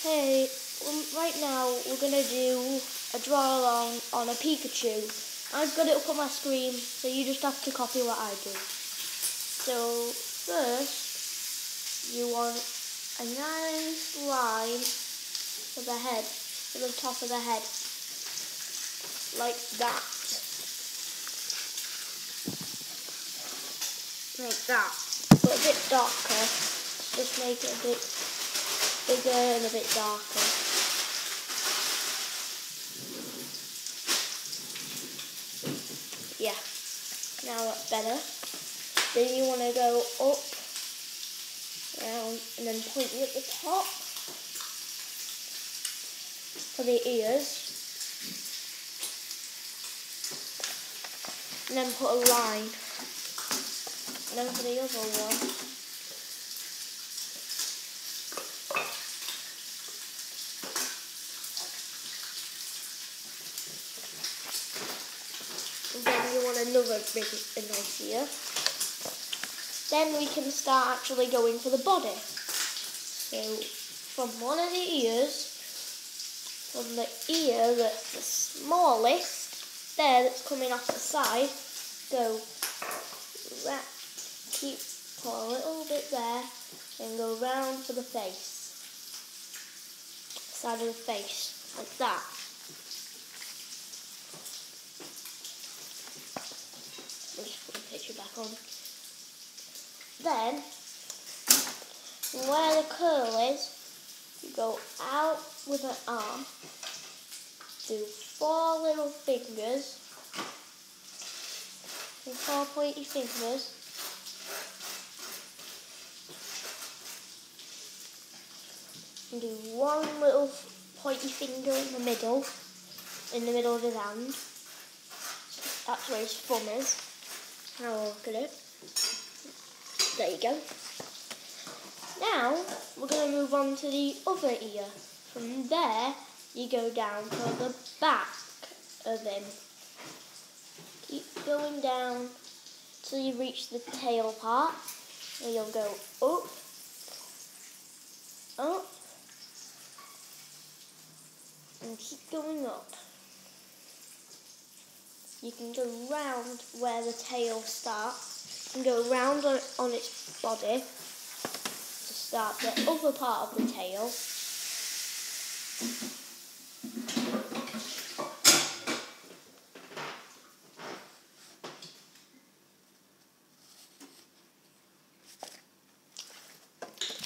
Hey, um, right now we're gonna do a draw along on a Pikachu. I've got it up on my screen, so you just have to copy what I do. So first, you want a nice line for the head, for the top of the head, like that. Like that, but a bit darker. Just make it a bit bigger and a bit darker. Yeah, now that's better. Then you want to go up, round, and then point you at the top for the ears. And then put a line. And then for the other one. And then you big a nice ear. Then we can start actually going for the body. So from one of the ears, from the ear that's the smallest, there that's coming off the side, go ra- keep put a little bit there, and go round for the face. Side of the face, like that. I'll just put the picture back on. Then, where the curl is, you go out with an arm, do four little fingers, and four pointy fingers, and do one little pointy finger in the middle, in the middle of his hand. That's where his thumb is. Now look at it. There you go. Now we're going to move on to the other ear. From there, you go down to the back of him. Keep going down till you reach the tail part. And you'll go up, up, and keep going up. You can go round where the tail starts and go round on, on its body to start the other part of the tail.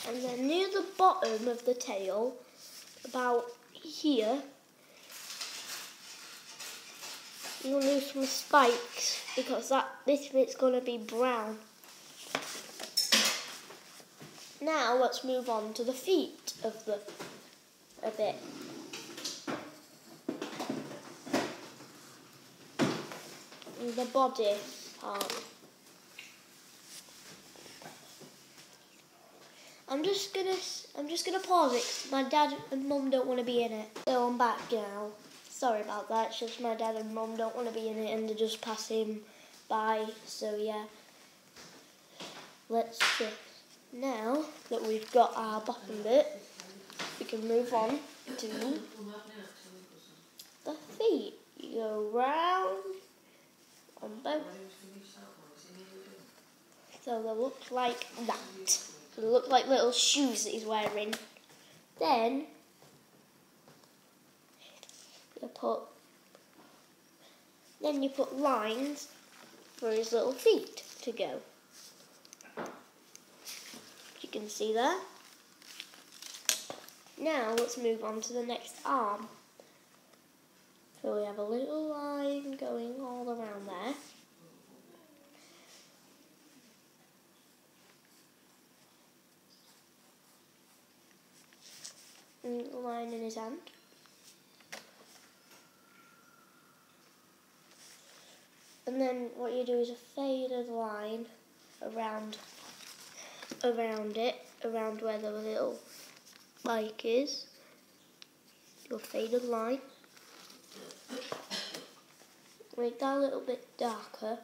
And then near the bottom of the tail, about here, you'll lose some spikes because that this bit's gonna be brown. Now let's move on to the feet of the a bit. The body part. I'm just gonna I'm just gonna pause it my dad and mum don't want to be in it. So I'm back now. Sorry about that. It's just my dad and mum don't want to be in it and they're just passing by. So yeah. Let's just now that we've got our bottom bit, we can move on to the feet. You go round on both. So they look like that. They look like little shoes that he's wearing. Then you put then you put lines for his little feet to go. You can see there. Now let's move on to the next arm. So we have a little line going all around there. A line in his hand. And then what you do is a faded line around around it, around where the little bike is. Your faded line. Make that a little bit darker.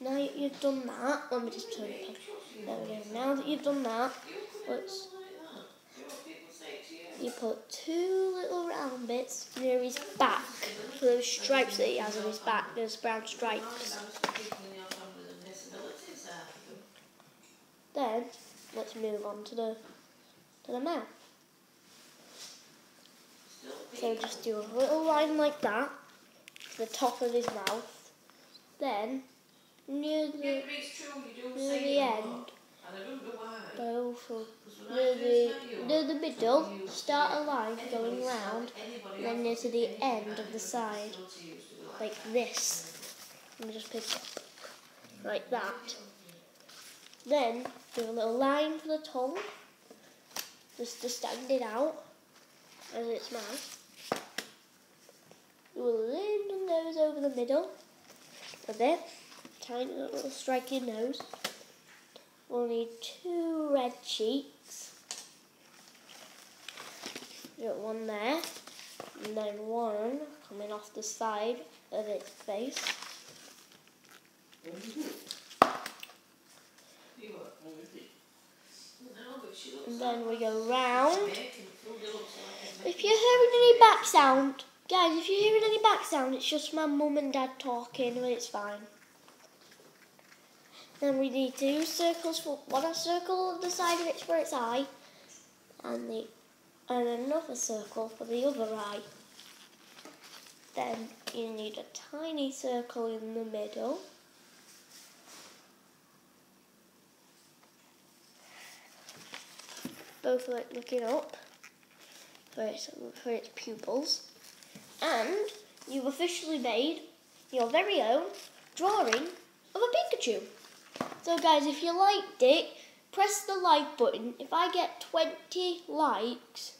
Now you've done that, let me just turn it. There we go. Now that you've done that, puts you put two little round bits near his back those stripes that he has on his back, those brown stripes. Then let's move on to the to the mouth. So just do a little line like that to the top of his mouth. Then near the near the end go for near the near the middle, start a line going round, and then near to the end of the side, like this. And just pick like that. Then do a little line for the tongue, just to stand it out as its mouth. Do a little nose over the middle, a bit, tiny little striking nose. We'll need two red cheeks. Got one there, and then one coming off the side of its face. And then we go round. If you're hearing any back sound, guys, if you're hearing any back sound, it's just my mum and dad talking, but it's fine. Then we need two circles for one circle on the side of it for its eye, and the and another circle for the other eye. Then you need a tiny circle in the middle. Both like looking up for its, for its pupils. And you've officially made your very own drawing of a Pikachu. So guys, if you liked it, press the like button. If I get 20 likes,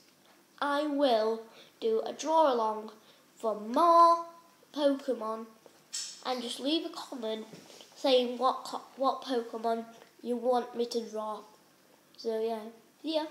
I will do a draw along for more Pokemon and just leave a comment saying what what Pokemon you want me to draw. So yeah, ya.